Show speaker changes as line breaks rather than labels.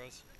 goes.